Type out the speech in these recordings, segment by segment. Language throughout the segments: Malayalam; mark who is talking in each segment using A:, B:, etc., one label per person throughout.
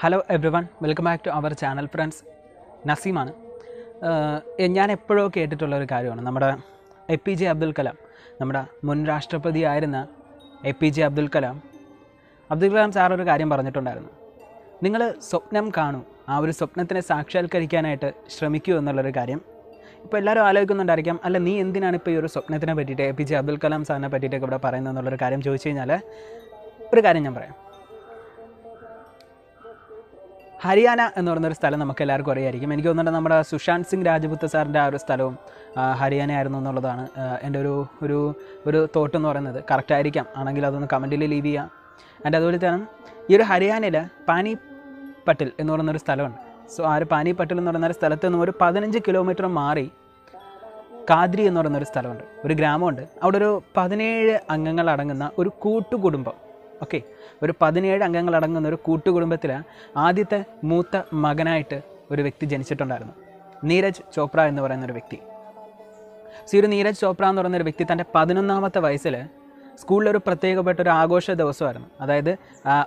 A: Hello everyone welcome back to our channel friends നസീമാണ് ഞാൻ എപ്പോഴോ കേട്ടിട്ടുള്ള ഒരു കാര്യമാണ്. നമ്മുടെ A P J Abdul Kalam നമ്മുടെ മുൻ രാഷ്ട്രപതി ആയിരുന്ന A P J Abdul Kalam Abdul Kalam sir ഒരു കാര്യം പറഞ്ഞിട്ടുണ്ടായിരുന്നു. നിങ്ങൾ സ്വപ്നം കാണൂ. ആ ഒരു സ്വപ്നത്തിനെ സാക്ഷാത്കരിക്കാനായിട്ട് ശ്രമിക്കൂ എന്നുള്ളൊരു കാര്യം. ഇപ്പോൾ എല്ലാവരും ആലോചിക്കുന്നുണ്ടായിരിക്കാം അല്ല നീ എന്തിനാണ് ഇപ്പോൾ ഈ ഒരു സ്വപ്നത്തിനെ പറ്റിയിട്ട് A P J Abdul Kalam സാറിനെ പറ്റിയിട്ടൊക്കെ ഇവിടെ പറയുന്നത് എന്നുള്ളൊരു കാര്യം ചോദിച്ചു കഴിഞ്ഞാൽ ഒരു കാര്യം ഞാൻ പറയാം. ഹരിയാന എന്ന് പറയുന്നൊരു സ്ഥലം നമുക്ക് എല്ലാവർക്കും അറിയായിരിക്കും. എനിക്ക് തോന്നുന്നുണ്ട് നമ്മുടെ സുശാന്ത് സിംഗ് രാജപുത്ത സാറിന്റെ ആ ഒരു സ്ഥലവും ഹരിയാന ആയിരുന്നു എന്നുള്ളതാണ് എന്റെ ഒരു ഒരു ഒരു തോട്ട് എന്ന് പറയുന്നത്. കറക്റ്റ് ആയിരിക്കാം. ആണെങ്കിൽ അതൊന്ന് കമന്റിൽ ലീവ് ചെയ്യാം. ആൻഡ് അതുപോലെ തന്നെ ഈ ഒരു ഹരിയാനയിൽ പാനിപ്പട്ടിൽ എന്ന് പറയുന്നൊരു സ്ഥലമുണ്ട്. സോ ആ ഒരു പാനി പട്ടിൽ എന്ന് പറയുന്ന ഒരു സ്ഥലത്ത് നിന്നും ഒരു പതിനഞ്ച് കിലോമീറ്റർ മാറി കാദ്രി എന്ന് പറയുന്നൊരു സ്ഥലമുണ്ട്. ഒരു ഗ്രാമമുണ്ട്. അവിടെ ഒരു പതിനേഴ് അംഗങ്ങൾ അടങ്ങുന്ന ഒരു കൂട്ടുകുടുംബം. ഓക്കെ ഒരു പതിനേഴ് അംഗങ്ങൾ അടങ്ങുന്ന ഒരു കൂട്ടുകുടുംബത്തിൽ ആദ്യത്തെ മൂത്ത മകനായിട്ട് ഒരു വ്യക്തി ജനിച്ചിട്ടുണ്ടായിരുന്നു. നീരജ് ചോപ്ര എന്ന് പറയുന്ന ഒരു വ്യക്തി. സോ ഒരു നീരജ് ചോപ്ര എന്ന് പറയുന്ന ഒരു വ്യക്തി തന്റെ പതിനൊന്നാമത്തെ വയസ്സിൽ സ്കൂളിൽ ഒരു പ്രത്യേകപ്പെട്ട ഒരു ആഘോഷ ദിവസമായിരുന്നു. അതായത്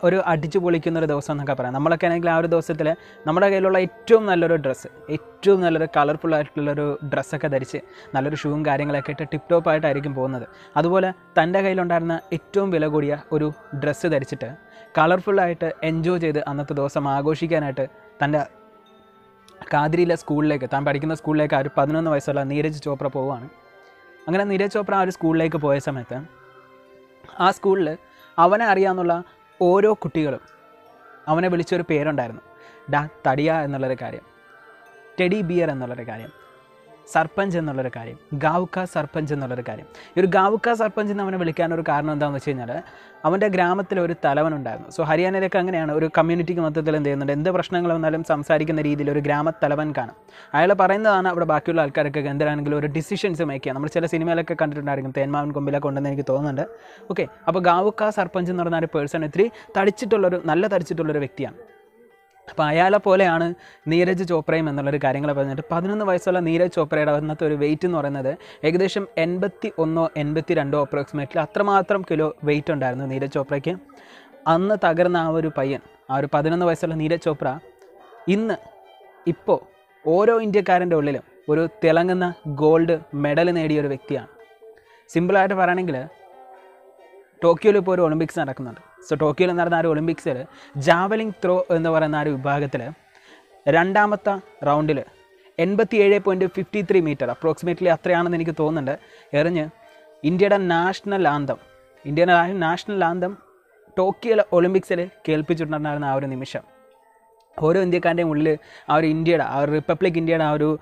A: ഒരു അടിച്ചു പൊളിക്കുന്ന ഒരു ദിവസം എന്നൊക്കെ പറയാം. നമ്മളൊക്കെ ആണെങ്കിൽ ആ ഒരു ദിവസത്തിൽ നമ്മുടെ കയ്യിലുള്ള ഏറ്റവും നല്ലൊരു ഡ്രസ്സ് ഏറ്റവും നല്ലൊരു കളർഫുൾ ആയിട്ടുള്ളൊരു ഡ്രസ്സൊക്കെ ധരിച്ച് നല്ലൊരു ഷൂവും കാര്യങ്ങളൊക്കെ ഇട്ട് ടിപ് ടോപ്പ് ആയിട്ടായിരിക്കും പോകുന്നത്. അതുപോലെ തന്റെ കയ്യിലുണ്ടായിരുന്ന ഏറ്റവും വില കൂടിയ ഒരു ഡ്രസ്സ് ധരിച്ചിട്ട് കളർഫുള്ളായിട്ട് എൻജോയ് ചെയ്ത് അന്നത്തെ ദിവസം ആഘോഷിക്കാനായിട്ട് തന്റെ കാതിരിയിലെ സ്കൂളിലേക്ക് താൻ പഠിക്കുന്ന സ്കൂളിലേക്ക് ആ ഒരു പതിനൊന്ന് വയസ്സുള്ള നീരജ് ചോപ്ര പോവുകയാണ്. അങ്ങനെ നീരജ് ചോപ്ര ആ ഒരു സ്കൂളിലേക്ക് പോയ സമയത്ത് ആ സ്കൂളിൽ അവനെ അറിയാമെന്നുള്ള ഓരോ കുട്ടികളും അവനെ വിളിച്ചൊരു പേരുണ്ടായിരുന്നു. ഡാ തടിയ എന്നുള്ളൊരു കാര്യം. ടെഡി ബിയർ എന്നുള്ളൊരു കാര്യം. സർപ്പഞ്ച് എന്നുള്ളൊരു കാര്യം. ഗാവുക്ക സർപ്പഞ്ച് എന്നുള്ളൊരു കാര്യം. ഈ ഒരു ഗാവുക്ക സർപ്പഞ്ച് എന്ന് അവനെ വിളിക്കാനൊരു കാരണം എന്താണെന്ന് വെച്ച് കഴിഞ്ഞാൽ അവന്റെ ഗ്രാമത്തിൽ ഒരു തലവൻ ഉണ്ടായിരുന്നു. സോ ഹരിയാനയിലൊക്കെ അങ്ങനെയാണ്. ഒരു കമ്മ്യൂണിറ്റിക്ക് മൊത്തത്തിൽ എന്ത് ചെയ്യുന്നുണ്ട്? എന്ത് പ്രശ്നങ്ങൾ വന്നാലും സംസാരിക്കുന്ന രീതിയിൽ ഒരു ഗ്രാമത്തലവൻ കാണും. അയാൾ പറയുന്നതാണ് അവിടെ ബാക്കിയുള്ള ആൾക്കാരൊക്കെ എന്തിനാണെങ്കിലും ഒരു ഡിസിഷൻസ് മേക്ക് ചെയ്യാം നമ്മൾ ചില സിനിമയിലൊക്കെ കണ്ടിട്ടുണ്ടായിരിക്കും. തേന്മാവൻ കൊമ്പിലൊക്കെ ഉണ്ടെന്ന് എനിക്ക് തോന്നുന്നുണ്ട്. ഓക്കെ അപ്പോൾ ഗാവുക്ക സർപ്പഞ്ച് എന്ന് പറഞ്ഞ ഒരു പേഴ്സൺ ഇത്തിരി തടിച്ചിട്ടുള്ളൊരു നല്ല തടിച്ചിട്ടുള്ളൊരു വ്യക്തിയാണ്. അപ്പോൾ അയാളെ പോലെയാണ് നീരജ് ചോപ്രയും എന്നുള്ളൊരു കാര്യങ്ങൾ പറഞ്ഞിട്ട് പതിനൊന്ന് വയസ്സുള്ള നീരജ് ചോപ്രയുടെ അന്നത്തെ ഒരു വെയിറ്റ് എന്ന് പറയുന്നത് ഏകദേശം എൺപത്തി ഒന്നോ എൺപത്തി രണ്ടോ അപ്രോക്സിമേറ്റ്ലി അത്രമാത്രം കിലോ വെയിറ്റ് ഉണ്ടായിരുന്നു നീരജ് ചോപ്രയ്ക്ക്. അന്ന് തകർന്ന ആ ഒരു പയ്യൻ ആ ഒരു പതിനൊന്ന് വയസ്സുള്ള നീരജ് ചോപ്ര ഇന്ന് ഇപ്പോൾ ഓരോ ഇന്ത്യക്കാരന്റെ ഉള്ളിലും ഒരു തിളങ്ങുന്ന ഗോൾഡ് മെഡൽ നേടിയ ഒരു വ്യക്തിയാണ്. സിമ്പിളായിട്ട് പറയുകയാണെങ്കിൽ ടോക്കിയോയിൽ ഇപ്പോൾ ഒരു ഒളിമ്പിക്സ് നടക്കുന്നുണ്ട്. സോ ടോക്കിയോയിൽ നടന്ന ആ ഒരു ഒളിമ്പിക്സിൽ ജാവലിംഗ് ത്രോ എന്ന് പറയുന്ന ആ ഒരു വിഭാഗത്തിൽ രണ്ടാമത്തെ റൗണ്ടിൽ എൺപത്തി ഏഴ് point fifty three meter approximately അത്രയാണെന്ന് എനിക്ക് തോന്നുന്നുണ്ട്. എറിഞ്ഞ് ഇന്ത്യയുടെ നാഷണൽ ആന്തം ഇന്ത്യയുടെ നാഷണൽ ആന്തം ടോക്കിയോ ഒളിമ്പിക്സിൽ കേൾപ്പിച്ചിട്ടുണ്ടായിരുന്ന ആ ഒരു നിമിഷം. ഓരോ ഇന്ത്യക്കാരുടെയും ഉള്ളിൽ ആ ഒരു ഇന്ത്യയുടെ ആ ഒരു റിപ്പബ്ലിക് ഇന്ത്യയുടെ ആ ഒരു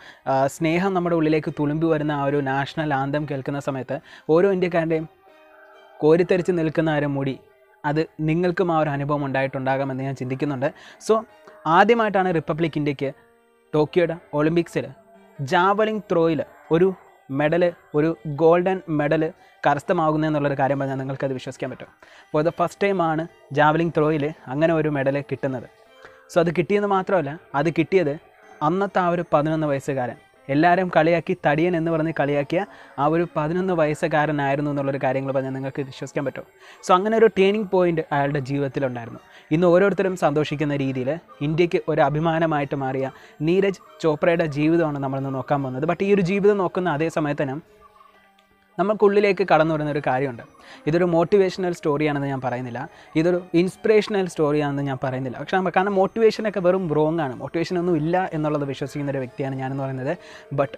A: സ്നേഹം നമ്മുടെ ഉള്ളിലേക്ക് തുളുമ്പി വരുന്ന ആ ഒരു നാഷണൽ ആന്തം കേൾക്കുന്ന സമയത്ത് ഓരോ ഇന്ത്യക്കാരുടെയും കോരിത്തരിച്ച് നിൽക്കുന്ന ആ ഒരു മുടി അത് നിങ്ങൾക്കും ആ ഒരു അനുഭവം ഉണ്ടായിട്ടുണ്ടാകാമെന്ന് ഞാൻ ചിന്തിക്കുന്നുണ്ട്. സോ ആദ്യമായിട്ടാണ് റിപ്പബ്ലിക് ഇന്ത്യയ്ക്ക് ടോക്കിയോയുടെ ഒളിമ്പിക്സിൽ ജാവലിംഗ് ത്രോയിൽ ഒരു മെഡൽ ഒരു ഗോൾഡൻ മെഡൽ കരസ്ഥമാകുന്നതെന്നുള്ളൊരു കാര്യം പറഞ്ഞാൽ നിങ്ങൾക്കത് വിശ്വസിക്കാൻ പറ്റും. അപ്പോൾ അത് ഫസ്റ്റ് ടൈമാണ് ജാവലിംഗ് ത്രോയിൽ അങ്ങനെ ഒരു മെഡൽ കിട്ടുന്നത്. സോ അത് കിട്ടിയെന്ന് മാത്രമല്ല അത് കിട്ടിയത് അന്നത്തെ ആ ഒരു പതിനൊന്ന് വയസ്സുകാരൻ എല്ലാവരും കളിയാക്കി തടിയൻ എന്ന് പറഞ്ഞ് കളിയാക്കിയ ആ ഒരു പതിനൊന്ന് വയസ്സുകാരനായിരുന്നു എന്നുള്ളൊരു കാര്യങ്ങൾ പറഞ്ഞാൽ നിങ്ങൾക്ക് വിശ്വസിക്കാൻ പറ്റും. സോ അങ്ങനെ ഒരു ടേണിംഗ് പോയിന്റ് അയാളുടെ ജീവിതത്തിലുണ്ടായിരുന്നു. ഇന്ന് ഓരോരുത്തരും സന്തോഷിക്കുന്ന രീതിയിൽ ഇന്ത്യയ്ക്ക് ഒരു അഭിമാനമായിട്ട് മാറിയ നീരജ് ചോപ്രയുടെ ജീവിതമാണ് നമ്മളിന്ന് നോക്കാൻ പോകുന്നത്. ബട്ട് ഈ ഒരു ജീവിതം നോക്കുന്ന അതേ സമയത്തിന് നമുക്കുള്ളിലേക്ക് കടന്നു വരുന്ന ഒരു കാര്യമുണ്ട്. ഇതൊരു മോട്ടിവേഷണൽ സ്റ്റോറിയാണെന്ന് ഞാൻ പറയുന്നില്ല. ഇതൊരു ഇൻസ്പിറേഷണൽ സ്റ്റോറിയാണെന്ന് ഞാൻ പറയുന്നില്ല. പക്ഷേ കാരണം മോട്ടിവേഷനൊക്കെ വെറും റോങ് ആണ്. മോട്ടിവേഷൻ ഒന്നും ഇല്ല എന്നുള്ളത് വിശ്വസിക്കുന്ന ഒരു വ്യക്തിയാണ് ഞാനെന്ന് പറയുന്നത്. ബട്ട്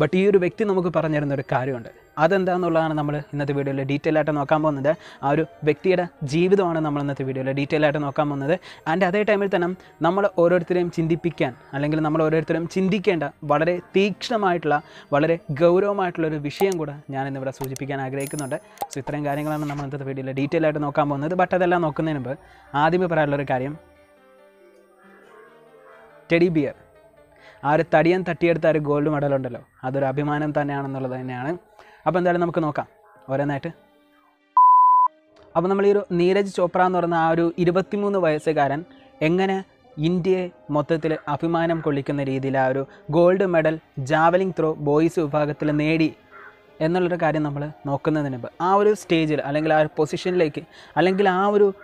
A: ബട്ട് ഈ ഒരു വ്യക്തി നമുക്ക് പറഞ്ഞു തരുന്ന ഒരു കാര്യമുണ്ട്. അതെന്താണെന്നുള്ളതാണ് നമ്മൾ ഇന്നത്തെ വീഡിയോയിൽ ഡീറ്റെയിൽ ആയിട്ട് നോക്കാൻ പോകുന്നത്. ആ ഒരു വ്യക്തിയുടെ ജീവിതമാണ് നമ്മൾ ഇന്നത്തെ വീഡിയോയിൽ ഡീറ്റെയിൽ ആയിട്ട് നോക്കാൻ പോകുന്നത്. ആൻഡ് അതേ ടൈമിൽ തന്നെ നമ്മൾ ഓരോരുത്തരെയും ചിന്തിപ്പിക്കാൻ അല്ലെങ്കിൽ നമ്മൾ ഓരോരുത്തരും ചിന്തിക്കേണ്ട വളരെ തീക്ഷ്ണമായിട്ടുള്ള വളരെ ഗൗരവമായിട്ടുള്ള ഒരു വിഷയം കൂടെ ഞാൻ ഇന്നിവിടെ സൂചിപ്പിക്കാൻ ആഗ്രഹിക്കുന്നുണ്ട്. സോ ഇത്രയും കാര്യങ്ങളാണ് നമ്മൾ ഇന്നത്തെ വീഡിയോയിൽ ഡീറ്റെയിൽ ആയിട്ട് നോക്കാൻ പോകുന്നത്. ബട്ട് അതെല്ലാം നോക്കുന്നതിന് മുമ്പ് ആദ്യമേ പറയാനുള്ളൊരു കാര്യം. ടെഡി ബിയർ ആ ഒരു തടിയൻ തട്ടിയെടുത്ത ഒരു ഗോൾഡ് മെഡൽ ഉണ്ടല്ലോ. അതൊരു അഭിമാനം തന്നെയാണെന്നുള്ളത് തന്നെയാണ്. അപ്പോൾ എന്തായാലും നമുക്ക് നോക്കാം. ഓരോന്നായിട്ട്. അപ്പോൾ നമ്മൾ ഈ ഒരു നീരജ് ചോപ്ര എന്ന് പറയുന്ന ആ ഒരു ഇരുപത്തിമൂന്ന് വയസ്സുകാരൻ എങ്ങനെ ഇന്ത്യയെ മൊത്തത്തിൽ അഭിമാനം കൊള്ളിക്കുന്ന രീതിയിൽ ആ ഒരു gold medal javelin throw boys വിഭാഗത്തിൽ നേടി എന്നുള്ളൊരു കാര്യം നമ്മൾ നോക്കുന്നതിന് മുമ്പ് ആ ഒരു സ്റ്റേജിൽ അല്ലെങ്കിൽ ആ ഒരു പൊസിഷനിലേക്ക് അല്ലെങ്കിൽ ആ ഒരു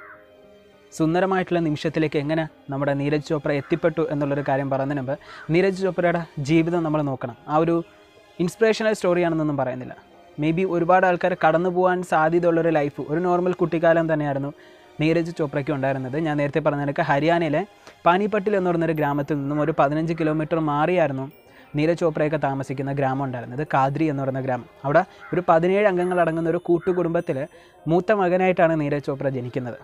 A: സുന്ദരമായിട്ടുള്ള നിമിഷത്തിലേക്ക് എങ്ങനെ നമ്മുടെ നീരജ് ചോപ്ര എത്തിപ്പെട്ടു എന്നുള്ളൊരു കാര്യം പറയുന്നതിന് മുമ്പ് നീരജ് ചോപ്രയുടെ ജീവിതം നമ്മൾ നോക്കണം. ആ ഒരു ഇൻസ്പിറേഷണൽ സ്റ്റോറിയാണെന്നൊന്നും പറയുന്നില്ല. മേ ബി ഒരുപാട് ആൾക്കാർ കടന്നു പോകാൻ സാധ്യതയുള്ളൊരു ലൈഫ് ഒരു നോർമൽ കുട്ടിക്കാലം തന്നെയായിരുന്നു നീരജ് ചോപ്രയ്ക്ക് ഉണ്ടായിരുന്നത്. ഞാൻ നേരത്തെ പറഞ്ഞ ഹരിയാനയിലെ പാനിപ്പട്ടിൽ എന്ന് പറയുന്നൊരു ഗ്രാമത്തിൽ നിന്നും ഒരു പതിനഞ്ച് കിലോമീറ്റർ മാറിയായിരുന്നു നീരജ് ചോപ്രയൊക്കെ താമസിക്കുന്ന ഗ്രാമം ഉണ്ടായിരുന്നത്. കാദ്രി എന്ന് പറയുന്ന ഗ്രാമം. അവിടെ ഒരു പതിനേഴ് അംഗങ്ങൾ അടങ്ങുന്ന ഒരു കൂട്ടുകുടുംബത്തിൽ മൂത്ത മകനായിട്ടാണ് നീരജ് ചോപ്ര ജനിക്കുന്നത്.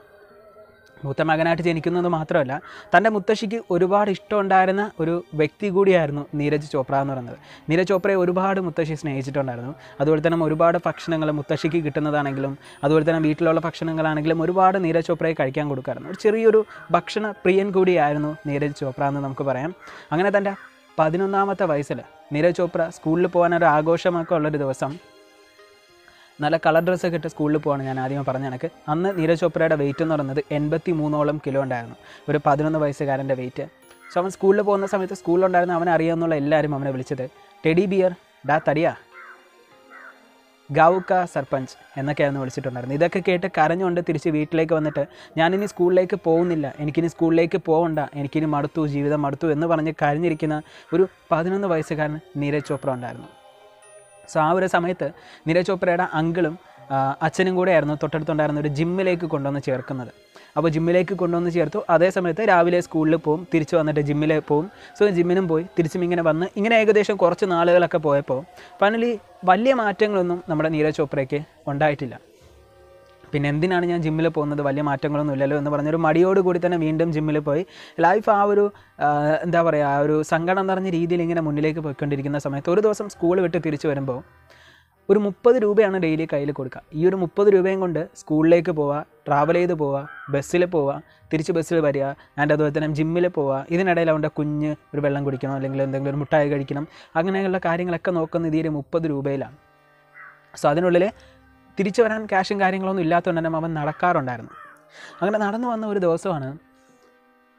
A: മൂത്ത മകനായിട്ട് ജനിക്കുന്നത് മാത്രമല്ല തന്റെ മുത്തശ്ശിക്ക് ഒരുപാട് ഇഷ്ടമുണ്ടായിരുന്ന ഒരു വ്യക്തി കൂടിയായിരുന്നു നീരജ് ചോപ്ര എന്ന് പറയുന്നത്. നീരജ് ചോപ്രയെ ഒരുപാട് മുത്തശ്ശി സ്നേഹിച്ചിട്ടുണ്ടായിരുന്നു. അതുപോലെ തന്നെ ഒരുപാട് ഭക്ഷണങ്ങൾ മുത്തശ്ശിക്ക് കിട്ടുന്നതാണെങ്കിലും അതുപോലെ തന്നെ വീട്ടിലുള്ള ഭക്ഷണങ്ങളാണെങ്കിലും ഒരുപാട് നീരജ് ചോപ്രയെ കഴിക്കാൻ കൊടുക്കാറുണ്ട്. ഒരു ചെറിയൊരു ഭക്ഷണ പ്രിയൻ കൂടിയായിരുന്നു നീരജ് ചോപ്ര എന്ന് നമുക്ക് പറയാം. അങ്ങനെ തന്റെ പതിനൊന്നാമത്തെ വയസ്സിൽ നീരജ് ചോപ്ര സ്കൂളിൽ പോകാൻ ഒരു ആഘോഷമൊക്കെ ഉള്ളൊരു ദിവസം നല്ല കളർ ഡ്രസ്സൊക്കെ ഇട്ട് സ്കൂളിൽ പോവാണ് ഞാൻ ആദ്യം പറഞ്ഞ കണക്ക്. അന്ന് നീരജ് ചോപ്രയുടെ വെയിറ്റ് എന്ന് പറയുന്നത് എൺപത്തി മൂന്നോളം കിലോ ഉണ്ടായിരുന്നു. ഒരു പതിനൊന്ന് വയസ്സുകാരന്റെ വെയിറ്റ് സോ അവൻ സ്കൂളിൽ പോകുന്ന സമയത്ത് സ്കൂളിലുണ്ടായിരുന്ന അവനെ അറിയാമെന്നുള്ള എല്ലാവരും അവനെ വിളിച്ചത് ടെഡി ബിയർ ഡാ തടിയ? ഗാവുക്ക സർപഞ്ച് എന്നൊക്കെയായിരുന്നു വിളിച്ചിട്ടുണ്ടായിരുന്നു ഇതൊക്കെ കേട്ട് കരഞ്ഞുകൊണ്ട് തിരിച്ച് വീട്ടിലേക്ക് വന്നിട്ട് ഞാനിനി സ്കൂളിലേക്ക് പോകുന്നില്ല. എനിക്കിനി സ്കൂളിലേക്ക് പോകണ്ട എനിക്കിനി മടുത്തു ജീവിതം മടുത്തു എന്ന് പറഞ്ഞ് കരഞ്ഞിരിക്കുന്ന ഒരു പതിനൊന്ന് വയസ്സുകാരൻ നീരജ് ചോപ്ര ഉണ്ടായിരുന്നു. സോ ആ ഒരു സമയത്ത് നീരജ് ചോപ്രയുടെ അങ്കിളും അച്ഛനും കൂടെ ആയിരുന്നു തൊട്ടടുത്തുണ്ടായിരുന്ന ഒരു ജിമ്മിലേക്ക് കൊണ്ടുവന്ന് ചേർക്കുന്നത്. അപ്പോൾ ജിമ്മിലേക്ക് കൊണ്ടുവന്ന് ചേർത്തു. അതേ സമയത്ത് രാവിലെ സ്കൂളിൽ പോവും തിരിച്ച് വന്നിട്ട് ജിമ്മിൽ പോവും. സോ ജിമ്മിനും പോയി തിരിച്ചും ഇങ്ങനെ വന്ന് ഇങ്ങനെ ഏകദേശം കുറച്ച് നാളുകളൊക്കെ പോയപ്പോൾ ഫൈനലി വലിയ മാറ്റങ്ങളൊന്നും നമ്മുടെ നീരജ് ചോപ്രയ്ക്ക് ഉണ്ടായിട്ടില്ല. പിന്നെ എന്തിനാണ് ഞാൻ ജിമ്മിൽ പോകുന്നത്? വലിയ മാറ്റങ്ങളൊന്നും ഇല്ലല്ലോ എന്ന് പറഞ്ഞൊരു മടിയോട് കൂടി തന്നെ വീണ്ടും ജിമ്മിൽ പോയി. ലൈഫ് ആ ഒരു എന്താ പറയുക ആ ഒരു സങ്കടം നിറഞ്ഞ രീതിയിൽ ഇങ്ങനെ മുന്നിലേക്ക് പോയിക്കൊണ്ടിരിക്കുന്ന സമയത്ത് ഒരു ദിവസം സ്കൂൾ വിട്ട് തിരിച്ചു വരുമ്പോൾ ഒരു മുപ്പത് രൂപയാണ് ഡെയിലി കയ്യിൽ കൊടുക്കുക. ഈ ഒരു മുപ്പത് രൂപയും കൊണ്ട് സ്കൂളിലേക്ക് പോവുക ട്രാവൽ ചെയ്ത് പോവുക ബസ്സിൽ പോവുക തിരിച്ച് ബസ്സിൽ വരിക ആൻഡ് അതുപോലെ തന്നെ ജിമ്മിൽ പോവുക ഇതിനിടയിൽ അവന്റെ കുഞ്ഞ് ഒരു വെള്ളം കുടിക്കണം അല്ലെങ്കിൽ എന്തെങ്കിലും ഒരു മുട്ടായി കഴിക്കണം അങ്ങനെയുള്ള കാര്യങ്ങളൊക്കെ നോക്കുന്ന ഇതിൽ മുപ്പത് രൂപയിലാണ്. സോ അതിനുള്ളിൽ തിരിച്ചു വരാൻ ക്യാഷും കാര്യങ്ങളൊന്നും ഇല്ലാത്തതുകൊണ്ട് തന്നെ അവൻ നടക്കാറുണ്ടായിരുന്നു. അങ്ങനെ നടന്നു വന്ന ഒരു ദിവസമാണ്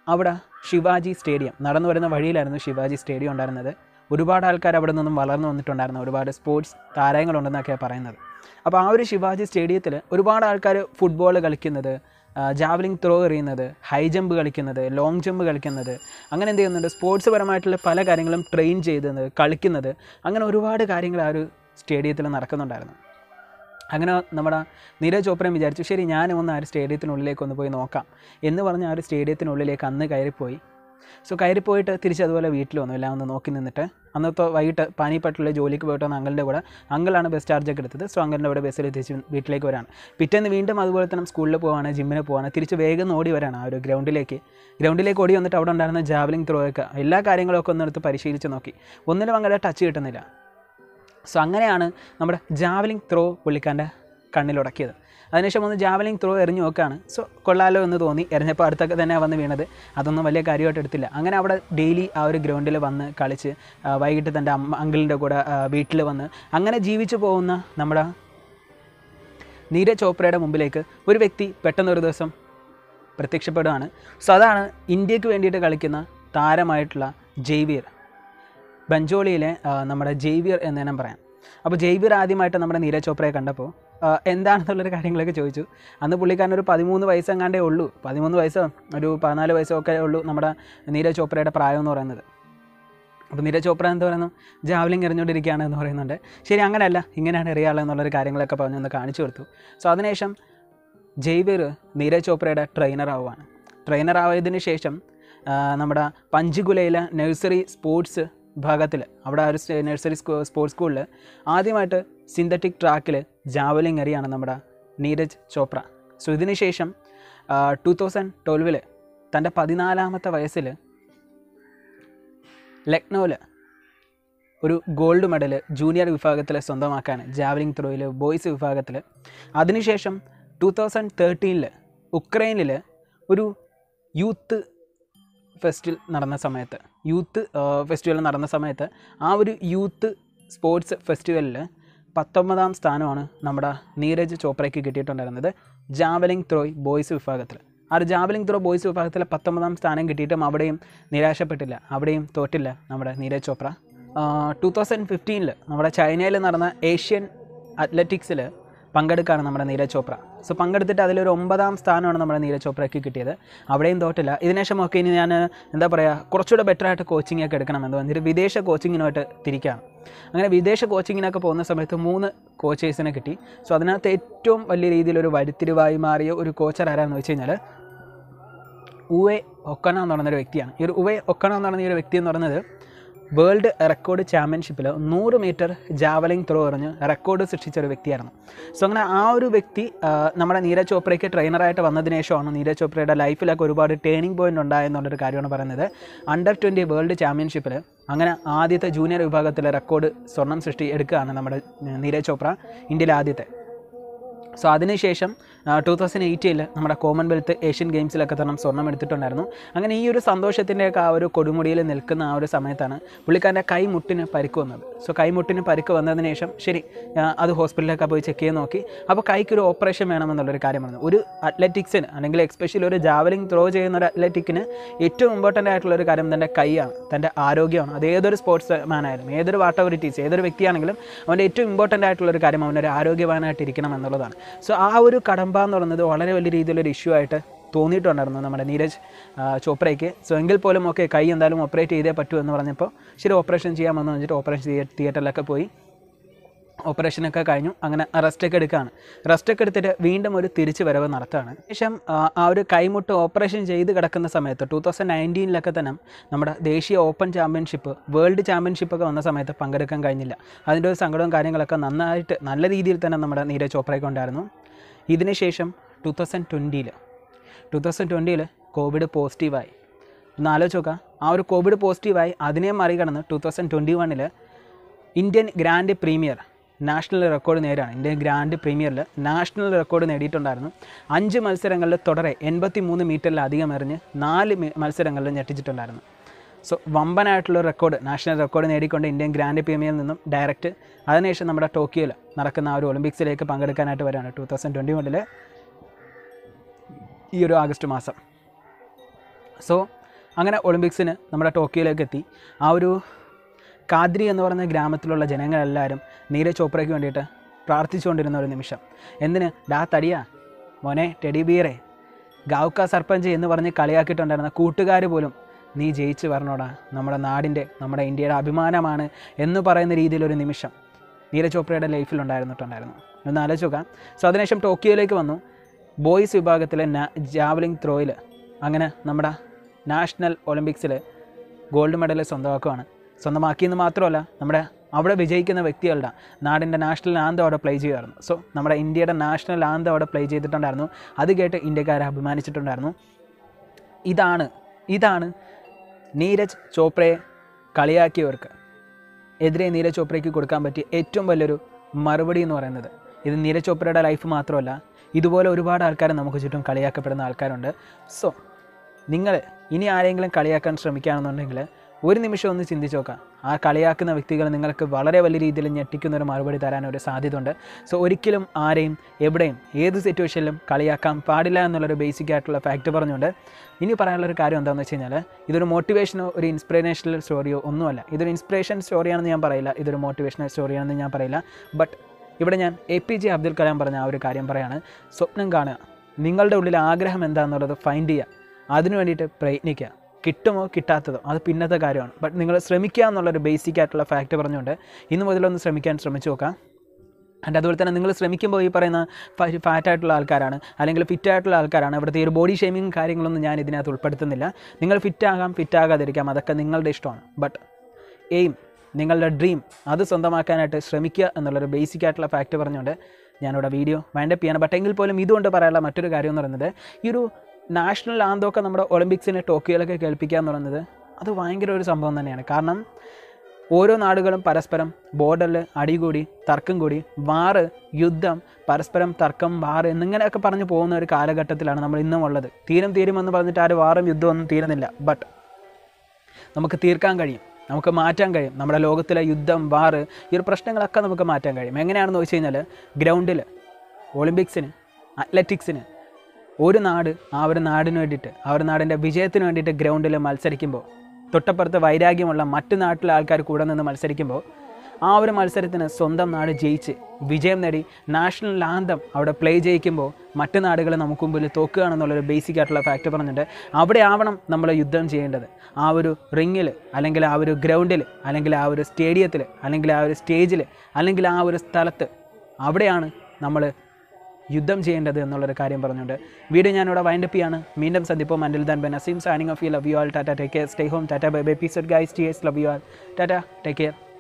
A: അവിടെ ശിവാജി സ്റ്റേഡിയം. നടന്നു വരുന്ന വഴിയിലായിരുന്നു ശിവാജി സ്റ്റേഡിയം ഉണ്ടായിരുന്നത്. ഒരുപാട് ആൾക്കാർ അവിടെ നിന്നും വളർന്നു വന്നിട്ടുണ്ടായിരുന്നു. ഒരുപാട് സ്പോർട്സ് താരങ്ങളുണ്ടെന്നൊക്കെയാണ് പറയുന്നത്. അപ്പോൾ ആ ഒരു ശിവാജി സ്റ്റേഡിയത്തിൽ ഒരുപാട് ആൾക്കാർ ഫുട്ബോൾ കളിക്കുന്നത് ജാവലിംഗ് ത്രോ എറിയുന്നത് ഹൈ ജമ്പ് കളിക്കുന്നത് ലോങ് ജമ്പ് കളിക്കുന്നത് അങ്ങനെ എന്ത് ചെയ്യുന്നുണ്ട് സ്പോർട്സ് പരമായിട്ടുള്ള പല കാര്യങ്ങളും ട്രെയിൻ ചെയ്തത് കളിക്കുന്നത് അങ്ങനെ ഒരുപാട് കാര്യങ്ങൾ ആ ഒരു സ്റ്റേഡിയത്തിൽ നടക്കുന്നുണ്ടായിരുന്നു. അങ്ങനെ നമ്മുടെ നീരജ് ചോപ്രയും വിചാരിച്ചു ശരി ഞാനും ഒന്ന് ആ ഒരു സ്റ്റേഡിയത്തിനുള്ളിലേക്ക് ഒന്ന് പോയി നോക്കാം എന്ന് പറഞ്ഞ് ആ ഒരു സ്റ്റേഡിയത്തിനുള്ളിലേക്ക് അന്ന് കയറിപ്പോയി. സോ കയറിപ്പോയിട്ട് തിരിച്ച് അതുപോലെ വീട്ടിൽ വന്നു എല്ലാം ഒന്ന് നോക്കി നിന്നിട്ട്. അന്നത്തെ വൈകിട്ട് പാനിപ്പട്ടിലുള്ള ജോലിക്ക് പോയിട്ട് വന്ന അങ്കിളിന്റെ കൂടെ അങ്കിളാണ് ബസ് ചാർജൊക്കെ എടുത്തത്. സോ അങ്കിളിന്റെ കൂടെ ബസ്സിൽ തിരിച്ച് വീട്ടിലേക്ക് വരാണ്. പിറ്റേന്ന് വീണ്ടും അതുപോലെ തന്നെ സ്കൂളിൽ പോവാണ് ജിമ്മിന് പോവാണ്. തിരിച്ച് വേഗം ഓടി വരാണ് ആ ഒരു ഗ്രൗണ്ടിലേക്ക്. ഗ്രൗണ്ടിലേക്ക് ഓടി വന്നിട്ട് അവിടെ ഉണ്ടായിരുന്ന ജാവലിംഗ് ത്രോയൊക്കെ എല്ലാ കാര്യങ്ങളൊക്കെ ഒന്നെടുത്ത് പരിശീലിച്ച് നോക്കി. ഒന്നിലും അങ്ങനെ ടച്ച് കിട്ടുന്നില്ല. സോ അങ്ങനെയാണ് നമ്മുടെ ജാവലിംഗ് ത്രോ പുള്ളിക്കാരന്റെ കണ്ണിലുടക്കിയത് അതിനുശേഷം ഒന്ന് ജാവലിംഗ് ത്രോ എറിഞ്ഞു നോക്കുകയാണ്. സോ കൊള്ളാലോ എന്ന് തോന്നി. എറിഞ്ഞപ്പോൾ അടുത്തൊക്കെ തന്നെ വന്ന് വീണത്. അതൊന്നും വലിയ കാര്യമായിട്ട് എടുത്തില്ല. അങ്ങനെ അവിടെ ഡെയിലി ആ ഒരു ഗ്രൗണ്ടിൽ വന്ന് കളിച്ച് വൈകിട്ട് തന്റെ അമ്മ അങ്കിളിന്റെ കൂടെ വീട്ടിൽ വന്ന് അങ്ങനെ ജീവിച്ചു പോകുന്ന നമ്മുടെ നീരജ് ചോപ്രയുടെ മുമ്പിലേക്ക് ഒരു വ്യക്തി പെട്ടെന്നൊരു ദിവസം പ്രത്യക്ഷപ്പെടുകയാണ്. സോ അതാണ് ഇന്ത്യയ്ക്ക് വേണ്ടിയിട്ട് കളിക്കുന്ന താരമായിട്ടുള്ള ജെയ്വിയർ ബഞ്ചോളിയിലെ നമ്മുടെ ജെയ്വിയർ എന്ന് തന്നെ പറയാം. അപ്പോൾ ജെയ്വിയർ ആദ്യമായിട്ട് നമ്മുടെ നീരജ് ചോപ്രയെ കണ്ടപ്പോൾ എന്താണെന്നുള്ളൊരു കാര്യങ്ങളൊക്കെ ചോദിച്ചു. അന്ന് പുള്ളിക്കാരൻ ഒരു പതിമൂന്ന് വയസ്സെങ്ങാണ്ടേ ഉള്ളൂ. പതിമൂന്ന് വയസ്സോ ഒരു പതിനാല് വയസ്സോ ഒക്കെ ഉള്ളൂ നമ്മുടെ നീരജ് ചോപ്രയുടെ പ്രായം എന്ന് പറയുന്നത്. അപ്പോൾ നീരജ് ചോപ്ര എന്ത് പറയുന്നു? ജാവലിംഗ് എറിഞ്ഞുകൊണ്ടിരിക്കുകയാണ് എന്ന് പറയുന്നുണ്ട്. ശരി അങ്ങനെയല്ല. ഇങ്ങനെയാണ് എറിയാളെ എന്നുള്ളൊരു കാര്യങ്ങളൊക്കെ പറഞ്ഞ് ഒന്ന് കാണിച്ചു കൊടുത്തു. സോ അതിനുശേഷം ജയ്വീർ നീരജ് ചോപ്രയുടെ ട്രെയിനർ ആവുകയാണ് ട്രെയിനർ ആയതിനു ശേഷം നമ്മുടെ പഞ്ചുകുലയിലെ നഴ്സറി സ്പോർട്സ് വിഭാഗത്തിൽ അവിടെ ഒരു നഴ്സറി സ്പോർട്സ് സ്കൂളിൽ ആദ്യമായിട്ട് സിന്തറ്റിക് ട്രാക്കിൽ ജാവലിംഗ് എറിയാണ് നമ്മുടെ നീരജ് ചോപ്ര. സോ ഇതിന് ശേഷം ടു തൗസൻഡ് ട്വൽവിൽ തന്റെ പതിനാലാമത്തെ വയസ്സിൽ ലക്നൗവിൽ ഒരു ഗോൾഡ് മെഡൽ ജൂനിയർ വിഭാഗത്തിൽ സ്വന്തമാക്കാൻ ജാവലിംഗ് ത്രോയിൽ ബോയ്സ് വിഭാഗത്തിൽ അതിനുശേഷം ടു തൗസൻഡ് തേർട്ടീനിൽ ഉക്രൈനിൽ ഒരു യൂത്ത് ഫെസ്റ്റിൽ നടന്ന സമയത്ത് യൂത്ത് ഫെസ്റ്റിവൽ നടന്ന സമയത്ത് ആ ഒരു യൂത്ത് സ്പോർട്സ് ഫെസ്റ്റിവലിൽ പത്തൊമ്പതാം സ്ഥാനമാണ് നമ്മുടെ നീരജ് ചോപ്രയ്ക്ക് കിട്ടിയിട്ടുണ്ടായിരുന്നത് ജാവലിംഗ് ത്രോയ് ബോയ്സ് വിഭാഗത്തിൽ. ആ ഒരു ജാവലിംഗ് ത്രോ ബോയ്സ് വിഭാഗത്തിലെ പത്തൊമ്പതാം സ്ഥാനം കിട്ടിയിട്ടും അവിടെയും നിരാശപ്പെട്ടില്ല അവിടെയും തോറ്റില്ല നമ്മുടെ നീരജ് ചോപ്ര. ടു തൗസൻഡ് ഫിഫ്റ്റീനിൽ നമ്മുടെ ചൈനയിൽ നടന്ന ഏഷ്യൻ അത്ലറ്റിക്സിൽ പങ്കെടുക്കുകയാണ് നമ്മുടെ നീരജ് ചോപ്ര. സോ പങ്കെടുത്തിട്ട് അതിലൊരു ഒമ്പതാം സ്ഥാനമാണ് നമ്മുടെ നീരജ് ചോപ്രയ്ക്ക് കിട്ടിയത്. അവിടെയും തോറ്റില്ല. ഇതിനുശേഷം ഒക്കെ ഇനി ഞാൻ എന്താ പറയുക കുറച്ചുകൂടെ ബെറ്റർ ആയിട്ട് കോച്ചിങ് ഒക്കെ എടുക്കണമെന്ന് പറഞ്ഞിട്ട് വിദേശ കോച്ചിങ്ങിനോട്ട് തിരിക്കുകയാണ് അങ്ങനെ വിദേശ കോച്ചിങ്ങിനൊക്കെ പോകുന്ന സമയത്ത് മൂന്ന് കോച്ചേഴ്സിനെ കിട്ടി. സോ അതിനകത്ത് ഏറ്റവും വലിയ രീതിയിലൊരു വരുത്തിരിവായി മാറിയ ഒരു കോച്ചർ ആരാന്ന് വെച്ച് കഴിഞ്ഞാൽ ഉവേ ഒക്കന എന്ന് പറയുന്ന ഒരു വ്യക്തിയാണ്. ഈ ഒരു ഉവേ ഒക്കണ എന്ന് പറയുന്ന ഈ ഒരു വ്യക്തി എന്ന് പറയുന്നത് വേൾഡ് റെക്കോർഡ് ചാമ്പ്യൻഷിപ്പിൽ നൂറ് മീറ്റർ ജാവലിംഗ് ത്രോ എറിഞ്ഞ് റെക്കോർഡ് സൃഷ്ടിച്ച ഒരു വ്യക്തിയായിരുന്നു. സോ അങ്ങനെ ആ ഒരു വ്യക്തി നമ്മുടെ നീരജ് ചോപ്രയ്ക്ക് ട്രെയിനറായിട്ട് വന്നതിന് ശേഷമാണ് നീരജ് ചോപ്രയുടെ ലൈഫിലൊക്കെ ഒരുപാട് ടേണിംഗ് പോയിന്റ് ഉണ്ടായെന്നുള്ളൊരു കാര്യമാണ് പറയുന്നത്. അണ്ടർ ട്വന്റി വേൾഡ് ചാമ്പ്യൻഷിപ്പിൽ അങ്ങനെ ആദ്യത്തെ ജൂനിയർ വിഭാഗത്തിലെ റെക്കോർഡ് സ്വർണം സൃഷ്ടി എടുക്കുകയാണ് നമ്മുടെ നീരജ് ചോപ്ര ഇന്ത്യയിലെ ആദ്യത്തെ. സോ അതിനുശേഷം ടൂ തൗസൻഡ് എയ്റ്റീനിൽ നമ്മുടെ കോമൺവെൽത്ത് ഏഷ്യൻ ഗെയിംസിലൊക്കെ തന്നെ സ്വർണം എടുത്തിട്ടുണ്ടായിരുന്നു. അങ്ങനെ ഈ ഒരു സന്തോഷത്തിന്റെയൊക്കെ ആ ഒരു കൊടുമുടിയിൽ നിൽക്കുന്ന ആ ഒരു സമയത്താണ് പുള്ളിക്കാരന്റെ കൈമുട്ടിന് പരിക്ക് വന്നത്. സോ കൈമുട്ടിന് പരിക്ക് വന്നതിന് ശേഷം ശരി അത് ഹോസ്പിറ്റലിലൊക്കെ പോയി ചെക്ക് ചെയ്ത് നോക്കി. അപ്പോൾ കൈക്ക് ഒരു ഓപ്പറേഷൻ വേണമെന്നുള്ളൊരു കാര്യം പറഞ്ഞു. ഒരു അത്ലറ്റിക്സിന് അല്ലെങ്കിൽ എക്സ്പെഷ്യലി ഒരു ജാവലിംഗ് ത്രോ ചെയ്യുന്ന ഒരു അത്ലറ്റിക്കിന് ഏറ്റവും ഇമ്പോർട്ടന്റ് ആയിട്ടുള്ള ഒരു കാര്യം തന്റെ കൈയാണ് തന്റെ ആരോഗ്യമാണ്. അത് ഏതൊരു സ്പോർട്സ് മാനായാലും ഏതൊരു വാട്ടവർ വാട്ടവറിറ്റീസ് ഏതൊരു വ്യക്തിയാണെങ്കിലും അവന്റെ ഏറ്റവും ഇമ്പോർട്ടന്റ് ആയിട്ടുള്ള ഒരു കാര്യം അവനൊരു ആരോഗ്യവാനായിട്ടിരിക്കണം എന്നുള്ളതാണ്. സോ ആ ഒരു കടമ്പ എന്ന് പറയുന്നത് വളരെ വലിയ രീതിയിലൊരു ഇഷ്യൂ ആയിട്ട് തോന്നിയിട്ടുണ്ടായിരുന്നു നമ്മുടെ നീരജ് ചോപ്രയ്ക്ക്. സോ എങ്കിൽ പോലും ഒക്കെ കൈ എന്തായാലും ഓപ്പറേറ്റ് ചെയ്തേ പറ്റൂ എന്ന് പറഞ്ഞപ്പോൾ ശരി ഓപ്പറേഷൻ ചെയ്യാമെന്ന് വെച്ചിട്ട് ഓപ്പറേഷൻ തിയേറ്ററിലൊക്കെ പോയി. ഓപ്പറേഷനൊക്കെ കഴിഞ്ഞു. അങ്ങനെ റെസ്റ്റൊക്കെ എടുക്കുകയാണ് റെസ്റ്റൊക്കെ എടുത്തിട്ട് വീണ്ടും ഒരു തിരിച്ചു വരവ് നടത്തുകയാണ്. ശേഷം ആ, ഒരു കൈമുട്ട് ഓപ്പറേഷൻ ചെയ്ത് കിടക്കുന്ന സമയത്ത് ടൂ തൗസൻഡ് നയന്റീനിലൊക്കെ തന്നെ നമ്മുടെ ദേശീയ ഓപ്പൺ ചാമ്പ്യൻഷിപ്പ് വേൾഡ് ചാമ്പ്യൻഷിപ്പ് ഒക്കെ വന്ന സമയത്ത് പങ്കെടുക്കാൻ കഴിഞ്ഞില്ല. അതിന്റെ ഒരു സങ്കടവും കാര്യങ്ങളൊക്കെ നന്നായിട്ട് നല്ല രീതിയിൽ തന്നെ നമ്മുടെ നീരജ് ചോപ്രയ്ക്ക് ഉണ്ടായിരുന്നു. ഇതിനുശേഷം ടു തൗസൻഡ് ട്വന്റിയിൽ ടു തൗസൻഡ് ട്വന്റിയിൽ കോവിഡ് പോസിറ്റീവായി ഒന്ന് ആലോചിച്ച് ആ ഒരു കോവിഡ് പോസിറ്റീവായി അതിനെ മറികടന്ന് ടു തൗസൻഡ് ട്വന്റി വണ്ണിൽ Indian grand premier national record നേരാണ് ഇന്ത്യൻ ഗ്രാൻഡ് പ്രീമിയറിൽ നാഷണൽ റെക്കോർഡ് നേടിയിട്ടുണ്ടായിരുന്നു. അഞ്ച് മത്സരങ്ങളിൽ തുടരെ എൺപത്തി മൂന്ന് മീറ്ററിലധികം എറിഞ്ഞ് നാല് മത്സരങ്ങളിൽ ഞെട്ടിച്ചിട്ടുണ്ടായിരുന്നു. സോ വമ്പനായിട്ടുള്ള റെക്കോർഡ് നാഷണൽ റെക്കോർഡ് നേടിക്കൊണ്ട് ഇന്ത്യൻ ഗ്രാൻഡ് പ്രീമിയറിൽ നിന്നും ഡയറക്റ്റ് അതിനുശേഷം നമ്മുടെ ടോക്കിയോയിൽ നടക്കുന്ന ആ ഒരു ഒളിമ്പിക്സിലേക്ക് പങ്കെടുക്കാനായിട്ട് വരാണ് ടു തൗസൻഡ് ട്വന്റി വണ്ണിൽ ഈ ഒരു ആഗസ്റ്റ് മാസം. സോ അങ്ങനെ ഒളിമ്പിക്സിന് നമ്മുടെ ടോക്കിയോയിലേക്ക് എത്തി. ആ ഒരു കാദ്രി എന്ന് പറയുന്ന ഗ്രാമത്തിലുള്ള ജനങ്ങളെല്ലാവരും നീരജ് ചോപ്രയ്ക്ക് വേണ്ടിയിട്ട് പ്രാർത്ഥിച്ചുകൊണ്ടിരുന്ന ഒരു നിമിഷം. എന്തിന്? ഡാ തടിയ മോനെ ടെഡി ബിയറെ ഗാവുക്ക സർപ്പഞ്ച് എന്ന് പറഞ്ഞ് കളിയാക്കിയിട്ടുണ്ടായിരുന്ന കൂട്ടുകാർ പോലും നീ ജയിച്ച് വരണോടാ. നമ്മുടെ നാടിന്റെ നമ്മുടെ ഇന്ത്യയുടെ അഭിമാനമാണ് എന്ന് പറയുന്ന രീതിയിലൊരു നിമിഷം നീരജ് ചോപ്രയുടെ ലൈഫിൽ ഉണ്ടായിരുന്നിട്ടുണ്ടായിരുന്നു. ഒന്ന് ആലോചിച്ച് നോക്കാം. സോ അതിനുശേഷം ടോക്കിയോയിലേക്ക് വന്നു. ബോയ്സ് വിഭാഗത്തിലെ ജാവലിംഗ് ത്രോയിൽ അങ്ങനെ നമ്മുടെ നാഷണൽ ഒളിമ്പിക്സിൽ ഗോൾഡ് മെഡൽ സ്വന്തമാക്കുകയാണ് സ്വന്തമാക്കിയെന്ന് മാത്രമല്ല നമ്മുടെ അവിടെ വിജയിക്കുന്ന വ്യക്തികളുടെ നാടിന്റെ നാഷണൽ ആന്തം അവിടെ പ്ലേ ചെയ്യുമായിരുന്നു സോ നമ്മുടെ ഇന്ത്യയുടെ നാഷണൽ ആന്തം അവിടെ പ്ലേ ചെയ്തിട്ടുണ്ടായിരുന്നു. അത് കേട്ട് ഇന്ത്യക്കാരെ അഭിമാനിച്ചിട്ടുണ്ടായിരുന്നു. ഇതാണ് ഇതാണ് നീരജ് ചോപ്രയെ കളിയാക്കിയവർക്ക് എതിരെ നീരജ് ചോപ്രയ്ക്ക് കൊടുക്കാൻ പറ്റിയ ഏറ്റവും വലിയൊരു മറുപടി എന്ന് പറയുന്നത്. ഇത് നീരജ് ചോപ്രയുടെ ലൈഫ് മാത്രമല്ല ഇതുപോലെ ഒരുപാട് ആൾക്കാരെ നമുക്ക് ചുറ്റും കളിയാക്കപ്പെടുന്ന ആൾക്കാരുണ്ട്. സോ നിങ്ങൾ ഇനി ആരെങ്കിലും കളിയാക്കാൻ ശ്രമിക്കുകയാണെന്നുണ്ടെങ്കിൽ ഒരു നിമിഷം ഒന്ന് ചിന്തിച്ച് നോക്കാം. ആ കളിയാക്കുന്ന വ്യക്തികൾ നിങ്ങൾക്ക് വളരെ വലിയ രീതിയിൽ ഞെട്ടിക്കുന്ന ഒരു മറുപടി തരാൻ ഒരു സാധ്യതയുണ്ട്. സോ ഒരിക്കലും ആരെയും എവിടെയും ഏത് സിറ്റുവേഷനിലും കളിയാക്കാൻ പാടില്ല എന്നുള്ളൊരു ബേസിക് ആയിട്ടുള്ള ഫാക്റ്റ് പറഞ്ഞുകൊണ്ട് ഇനി പറയാനുള്ളൊരു കാര്യം എന്താണെന്ന് വെച്ച് കഴിഞ്ഞാൽ ഇതൊരു മോട്ടിവേഷനോ ഒരു ഇൻസ്പിറേഷണൽ സ്റ്റോറിയോ ഒന്നുമല്ല. ഇതൊരു ഇൻസ്പിറേഷൻ സ്റ്റോറിയാണെന്ന് ഞാൻ പറയില്ല. ഇതൊരു മോട്ടിവേഷണൽ സ്റ്റോറിയാണെന്ന് ഞാൻ പറയില്ല. ബട്ട് ഇവിടെ ഞാൻ A P J Abdul Kalam പറഞ്ഞ ആ ഒരു കാര്യം പറയാണ്. സ്വപ്നം കാണുക. നിങ്ങളുടെ ഉള്ളിൽ ആഗ്രഹം എന്താണെന്നുള്ളത് ഫൈൻഡ് ചെയ്യുക. അതിനു വേണ്ടിയിട്ട് പ്രയത്നിക്കുക. കിട്ടുമോ കിട്ടാത്തതോ അത് പിന്നത്തെ കാര്യമാണ്. ബട്ട് നിങ്ങൾ ശ്രമിക്കുക എന്നുള്ളൊരു ബേസിക് ആയിട്ടുള്ള ഫാക്റ്റ് പറഞ്ഞുകൊണ്ട് ഇന്ന് മുതലൊന്ന് ശ്രമിക്കാൻ ശ്രമിച്ചു നോക്കാം. ആൻഡ് അതുപോലെ തന്നെ നിങ്ങൾ ശ്രമിക്കുമ്പോൾ ഈ പറയുന്ന ഫാറ്റായിട്ടുള്ള ആൾക്കാരാണ് അല്ലെങ്കിൽ ഫിറ്റായിട്ടുള്ള ആൾക്കാരാണ്. ഇവിടുത്തെ ഒരു ബോഡി ഷേമിങ് കാര്യങ്ങളൊന്നും ഞാൻ ഇതിനകത്ത് ഉൾപ്പെടുത്തുന്നില്ല. നിങ്ങൾ ഫിറ്റാകാം ഫിറ്റാകാതിരിക്കാം അതൊക്കെ നിങ്ങളുടെ ഇഷ്ടമാണ്. ബട്ട് എയിം നിങ്ങളുടെ ഡ്രീം അത് സ്വന്തമാക്കാനായിട്ട് ശ്രമിക്കുക എന്നുള്ളൊരു ബേസിക് ആയിട്ടുള്ള ഫാക്റ്റ് പറഞ്ഞുകൊണ്ട് ഞാനിവിടെ വീഡിയോ വൈൻഡപ്പ് ചെയ്യണം. ബട്ട് എങ്കിൽ പോലും ഇതുകൊണ്ട് പറയാനുള്ള മറ്റൊരു കാര്യം എന്ന് പറയുന്നത് ഈ ഒരു നാഷണൽ ആന്തമൊക്കെ നമ്മുടെ ഒളിമ്പിക്സിനെ ടോക്കിയോയിലൊക്കെ കേൾപ്പിക്കുക എന്ന് പറയുന്നത് അത് ഭയങ്കര ഒരു സംഭവം തന്നെയാണ്. കാരണം ഓരോ നാടുകളും പരസ്പരം ബോർഡറിൽ അടികൂടി തർക്കം കൂടി വാറ് യുദ്ധം പരസ്പരം തർക്കം വാറ് എന്നിങ്ങനെയൊക്കെ പറഞ്ഞു പോകുന്ന ഒരു കാലഘട്ടത്തിലാണ് നമ്മൾ ഇന്നും ഉള്ളത്. തീരും തീരുമെന്ന് പറഞ്ഞിട്ട് ആരും വാറും യുദ്ധമൊന്നും തീരുന്നില്ല. ബട്ട് നമുക്ക് തീർക്കാൻ കഴിയും. നമുക്ക് മാറ്റാൻ കഴിയും. നമ്മുടെ ലോകത്തിലെ യുദ്ധം വാറ് ഈ ഒരു പ്രശ്നങ്ങളൊക്കെ നമുക്ക് മാറ്റാൻ കഴിയും. എങ്ങനെയാണെന്ന് വെച്ച് കഴിഞ്ഞാൽ ഗ്രൗണ്ടിൽ ഒളിമ്പിക്സിന് അത്ലറ്റിക്സിന് ഒരു നാട് ആ ഒരു നാടിന് വേണ്ടിയിട്ട് ആ ഒരു നാടിന്റെ വിജയത്തിന് വേണ്ടിയിട്ട് ഗ്രൗണ്ടിൽ മത്സരിക്കുമ്പോൾ തൊട്ടപ്പുറത്ത് വൈരാഗ്യമുള്ള മറ്റു നാട്ടിലെ ആൾക്കാർ കൂടെ നിന്ന് മത്സരിക്കുമ്പോൾ ആ ഒരു മത്സരത്തിന് സ്വന്തം നാട് ജയിച്ച് വിജയം നേടി നാഷണൽ ആന്തം അവിടെ പ്ലേ ജയിക്കുമ്പോൾ മറ്റ് നാടുകൾ നമുക്ക് മുമ്പിൽ തോക്കുകയാണെന്നുള്ളൊരു ബേസിക് ആയിട്ടുള്ള ഫാക്ട് പറഞ്ഞിട്ട് അവിടെ ആവണം നമ്മൾ യുദ്ധം ചെയ്യേണ്ടത്. ആ ഒരു റിങ്ങിൽ അല്ലെങ്കിൽ ആ ഒരു ഗ്രൗണ്ടിൽ അല്ലെങ്കിൽ ആ ഒരു സ്റ്റേഡിയത്തിൽ അല്ലെങ്കിൽ ആ ഒരു സ്റ്റേജിൽ അല്ലെങ്കിൽ ആ ഒരു സ്ഥലത്ത് അവിടെയാണ് നമ്മൾ യുദ്ധം ചെയ്യേണ്ടത് എന്നുള്ളൊരു കാര്യം പറഞ്ഞുകൊണ്ട് വീഡിയോ ഞാനിവിടെ വൈൻഡപ്പ് ചെയ്യാണ്. വീണ്ടും സന്ദിപ്പോ മണ്ടിൽ ദാൻ ബെൻ Azeem signing off you love you all tata take care stay home tata bye bye peace guys T S love you all tata take care